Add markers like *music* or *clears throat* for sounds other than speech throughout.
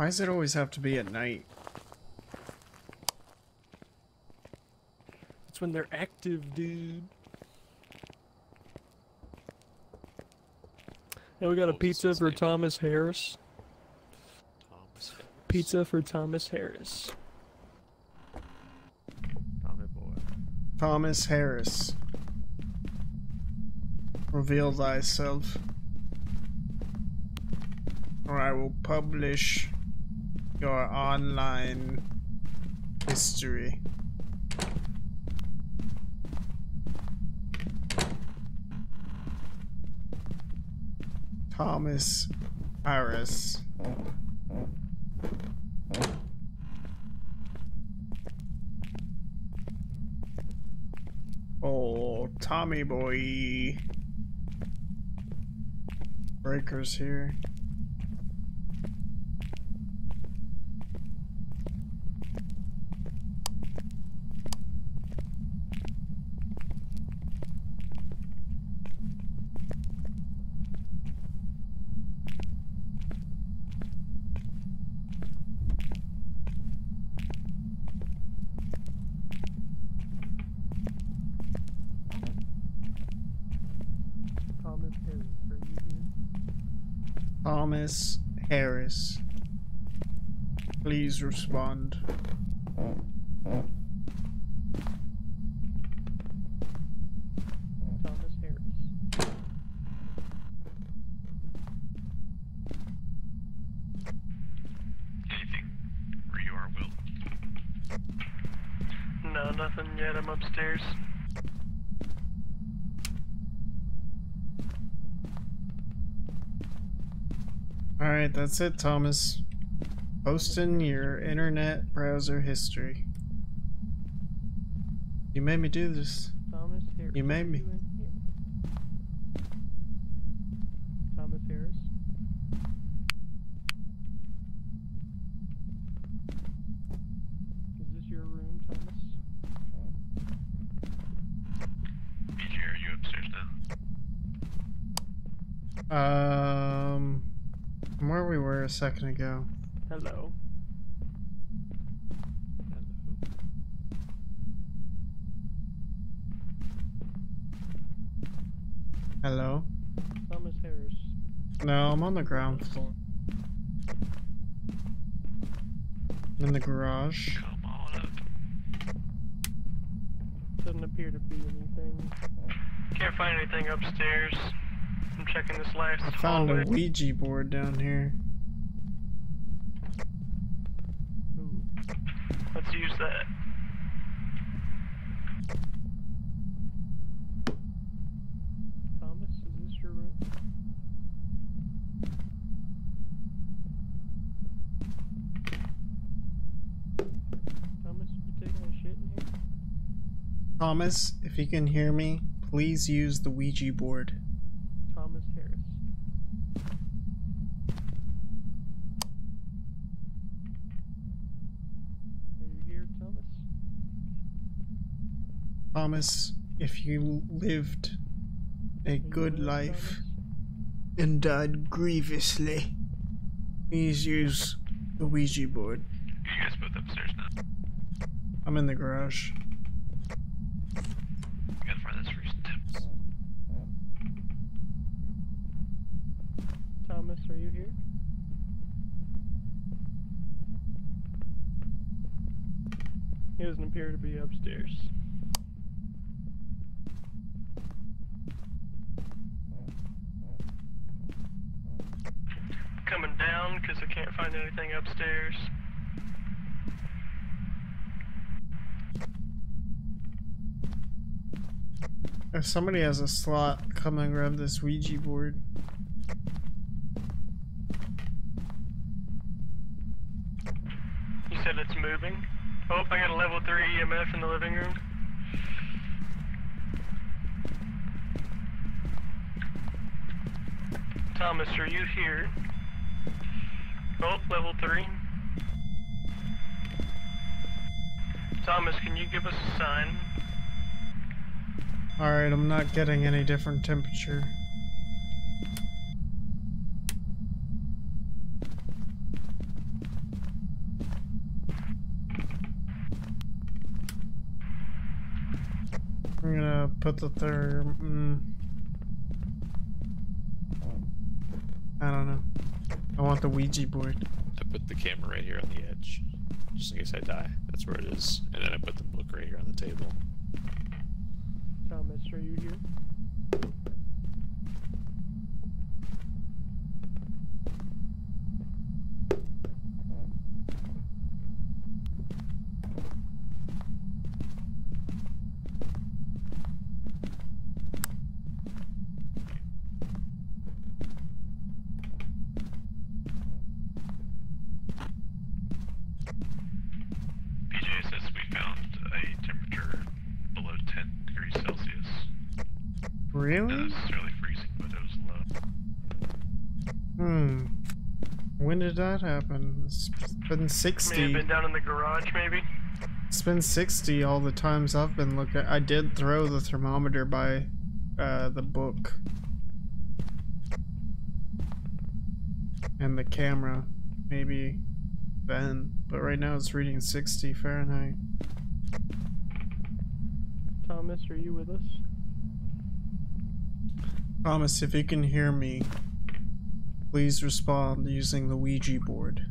Why does it always have to be at night? That's when they're active, dude. Yeah, we got a oh, pizza for name? Thomas Harris. Thomas Harris. Pizza for Thomas Harris. Tommy boy. Thomas Harris. Reveal thyself. Or I will publish your online history. Thomas Harris. Oh, Tommy boy. Breakers here. Thomas Harris, are you here? Thomas Harris. Please respond. Thomas Harris. Anything where you are, Will. No, nothing yet. I'm upstairs. Alright, that's it, Thomas. Post in your internet browser history. You made me do this. Thomas Harris. You made me. Thomas Harris. Is this your room, Thomas? BJ, are you upstairs now? Um, from where we were a second ago. Hello. Hello? Thomas Harris. No, I'm on the ground floor. In the garage. Come on up. Doesn't appear to be anything. Can't find anything upstairs. I'm checking this last I found hallway. a Ouija board down here. Ooh. Let's use that. Thomas, is this your room? Thomas, you taking a shit in here? Thomas, if you can hear me, please use the Ouija board. Thomas Harris. Are you here, Thomas? Thomas, if you lived a good life and died grievously, please use the Ouija board. You guys both upstairs now. I'm in the garage. We gotta find this recent tips. Thomas, are you here? He doesn't appear to be upstairs. Coming down because I can't find anything upstairs. If somebody has a slot, come and grab this Ouija board. You said it's moving. Oh, I got a level 3 EMF in the living room. Thomas, are you here? Both level 3. Thomas, can you give us a sign? Alright, I'm not getting any different temperature. I'm gonna put the therm... Mm. I don't know. I want the Ouija board. I put the camera right here on the edge, just in case I die. That's where it is. And then I put the book right here on the table. Thomas, are you here? PJ says we found a temperature below 10 degrees Celsius. Not Really? necessarily freezing, but it was low. Hmm. When did that happen? It's been May have 60. been down in the garage, maybe. It's been 60 all the times I've been looking. I did throw the thermometer by uh, the book. And the camera. Maybe then. But right now it's reading 60 Fahrenheit. Thomas, are you with us? Thomas, if you can hear me, please respond using the Ouija board.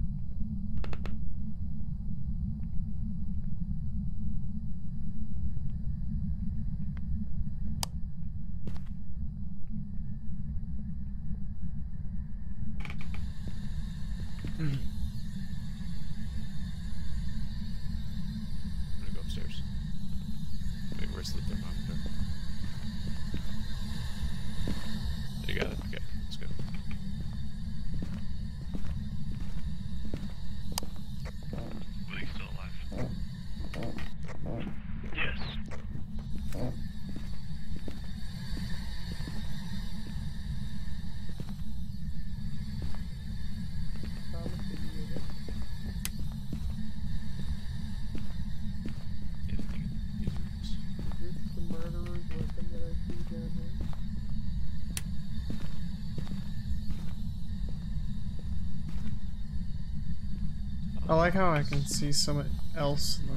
Like how I can see someone else in the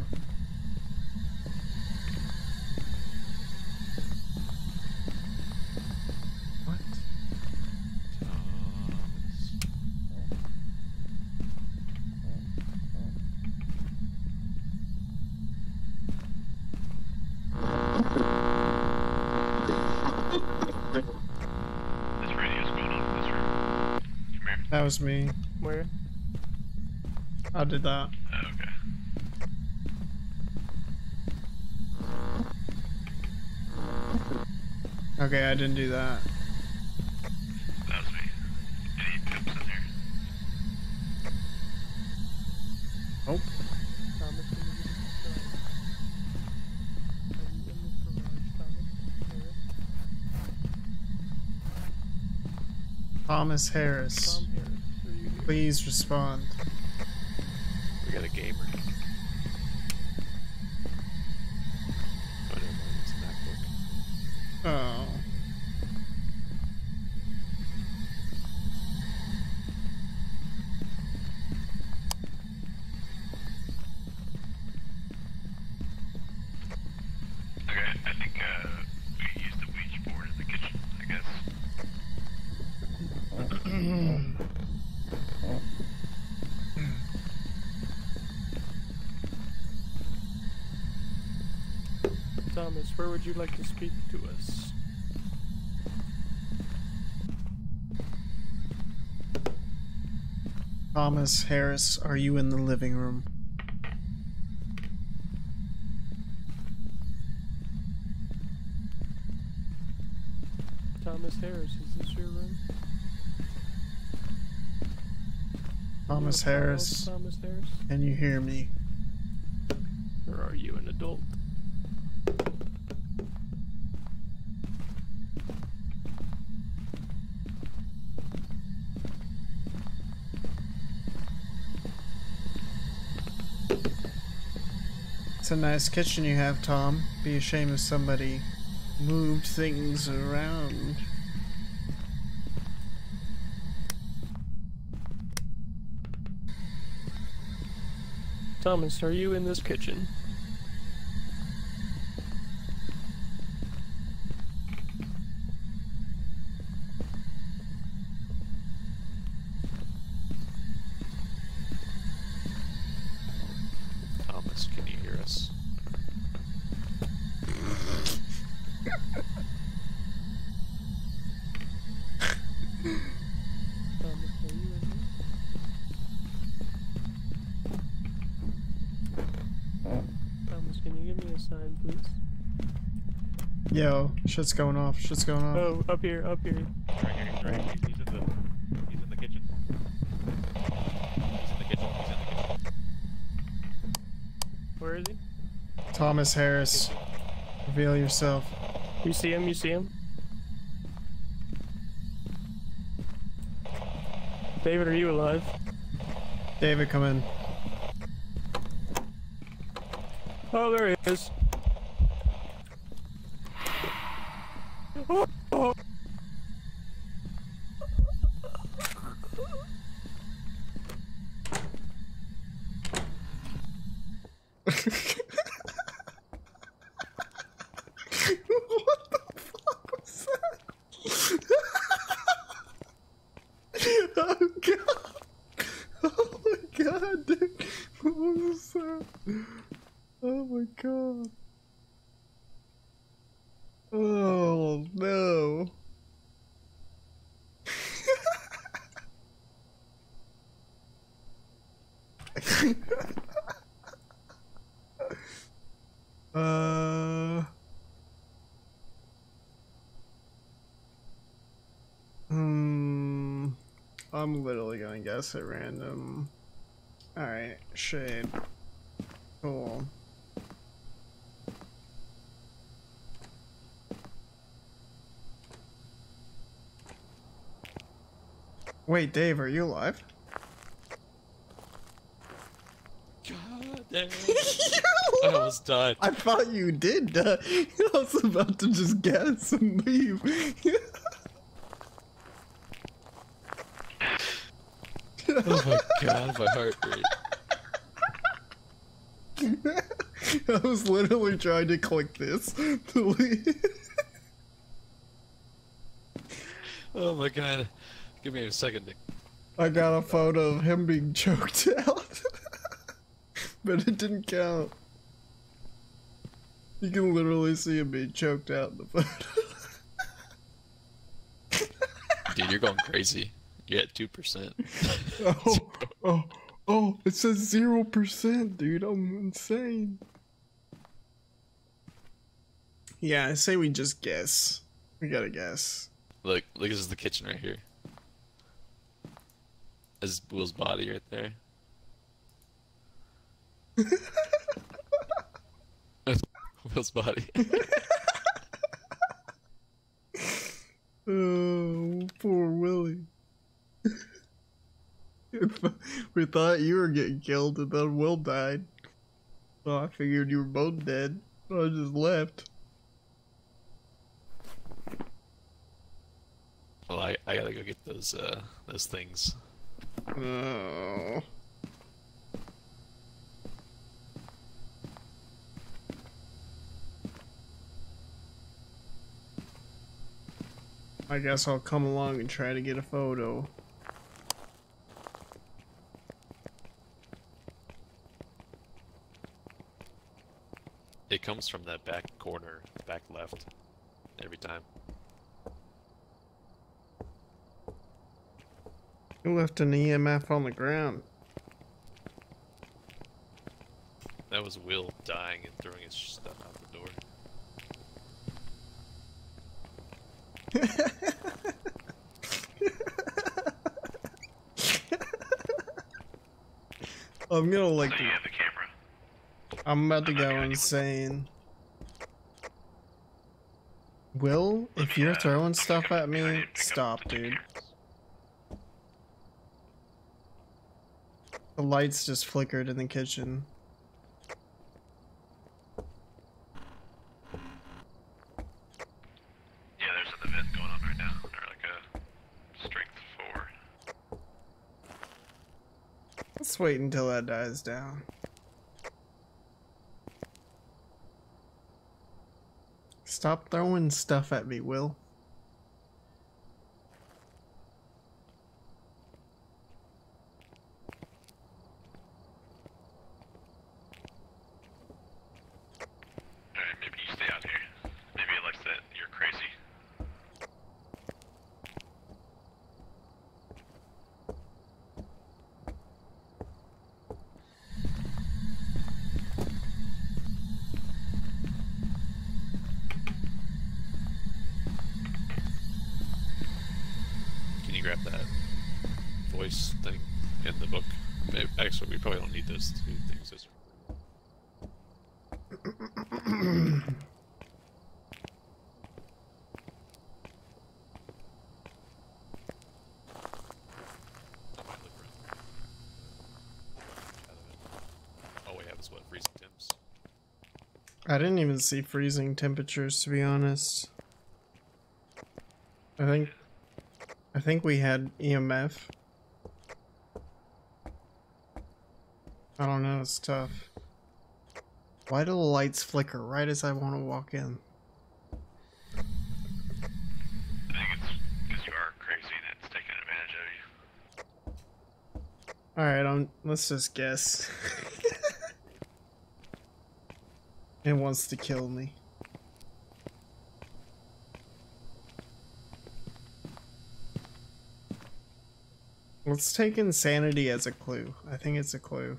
What? This radio's going on in this room. That was me. Where? I did that. Oh, okay. Okay, I didn't do that. That was me. Any tips in here? Oh, Thomas, are you with us? Are you in this garage, Thomas? Harris? Thomas Harris. Tom Harris, are you here? Please respond. Got a gamer. Oh, never mind. It's a MacBook. Oh. Okay, I think uh, we used the Ouija board in the kitchen, I guess. Thomas, where would you like to speak to us? Thomas Harris, are you in the living room? Thomas Harris, is this your room? Thomas You a child, Harris, Thomas Harris? can you hear me? Or are you an adult? It's a nice kitchen you have, Tom. Be a shame if somebody moved things around. Thomas, are you in this kitchen? Me a sign, please. Yo, shit's going off. Shit's going off. Oh, up here, up here. Right here, he's right here. He's in the. He's in the kitchen. He's in the kitchen. He's in the kitchen. Where is he? Thomas Harris, reveal yourself. You see him? You see him? David, are you alive? David, come in. Oh, there he is. Oh, oh. what the fuck was that? oh god. Oh my god, dude. What was that? Oh my god. Oh no. uh Hmm. I'm literally gonna guess at random. Alright, shade. Cool. Wait, Dave, are you alive? God damn. *laughs* I almost died. I thought you did. Uh, *laughs* I was about to just guess and leave. *laughs* Oh my god, my heart rate. *laughs* I was literally trying to click this. *laughs* Oh my god. Give me a second. Nick. I got a photo of him being choked *laughs* out. but it didn't count. You can literally see him being choked out in the photo. Dude, you're going crazy. You're *laughs* 2%. oh, oh, oh, it says 0%, dude. I'm insane. Yeah, I say we just guess. We gotta guess. Look, look, this is the kitchen right here. This is Will's body right there. Will's body. *laughs* Oh, poor Willie. *laughs* we thought you were getting killed and then Will died. So I figured you were both dead. So I just left. Well, I, I gotta go get those uh those things. Oh. I guess I'll come along and try to get a photo. Comes from that back corner, back left, every time. You left an EMF on the ground. That was Will dying and throwing his stuff out the door. *laughs* I'm gonna like. So you have the camera. I'm about to go insane. Will, if you're throwing stuff at me, stop, dude. The lights just flickered in the kitchen. Yeah, there's an event going on right now. Or like a strength four. Let's wait until that dies down. Stop throwing stuff at me, Will. Alright, maybe you stay out here. Maybe it likes that you're crazy. you grab that voice thing in the book? Actually, we probably don't need those two things. Oh, freezing temps. I didn't even see freezing temperatures to be honest. I think I think we had EMF. I don't know, it's tough. Why do the lights flicker right as I want to walk in? I think it's because you are crazy and it's taking advantage of you. Alright, um let's just guess. *laughs* it wants to kill me. Let's take insanity as a clue. I think it's a clue.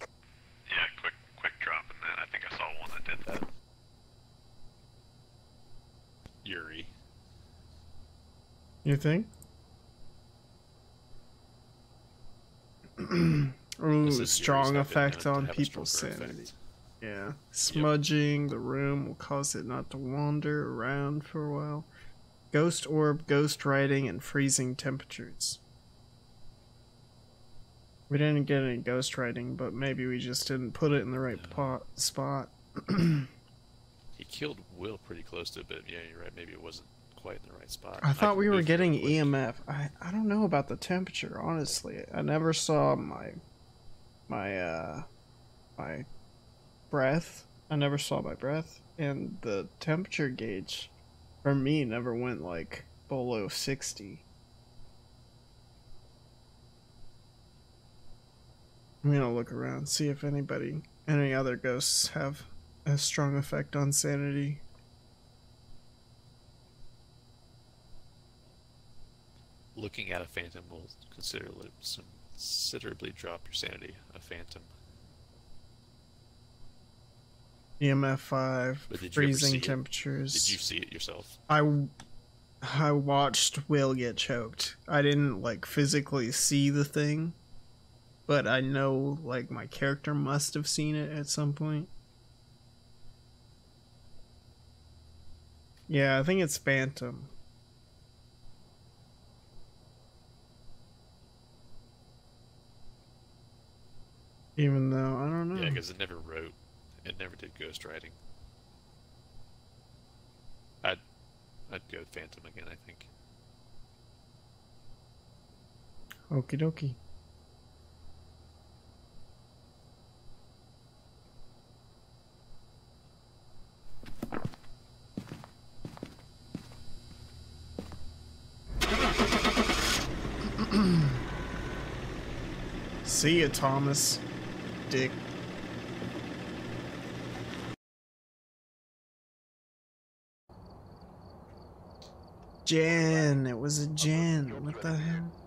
Yeah, quick, quick drop in that. I think I saw one that did that. Yuri. You think? *clears throat* Ooh, strong Yuri's not been effect on people's sanity. effect. Yeah. Smudging the room will cause it not to wander around for a while. Ghost orb, ghost writing, and freezing temperatures. We didn't get any ghost writing, but maybe we just didn't put it in the right pot spot. *clears throat* He killed Will pretty close to it, but yeah, you're right. Maybe it wasn't quite in the right spot. I thought can we were getting. EMF. I, I don't know about the temperature, honestly. I never saw my my uh my breath. I never saw my breath and the temperature gauge for me never went like below 60. I'm gonna look around, see if anybody, any other ghosts have a strong effect on sanity. Looking at a phantom will considerably, considerably drop your sanity. A phantom. EMF 5, But did you see freezing it? temperatures. Did you see it yourself? I I watched Will get choked. I didn't like physically see the thing, but I know like my character must have seen it at some point. Yeah, I think it's Phantom. Even though I don't know. Yeah, because it never wrote. It never did ghostwriting. I'd, I'd go with Phantom again. I think. Okie dokie. See ya, Thomas. Dick. Jinn, it was a Jinn. What the hell?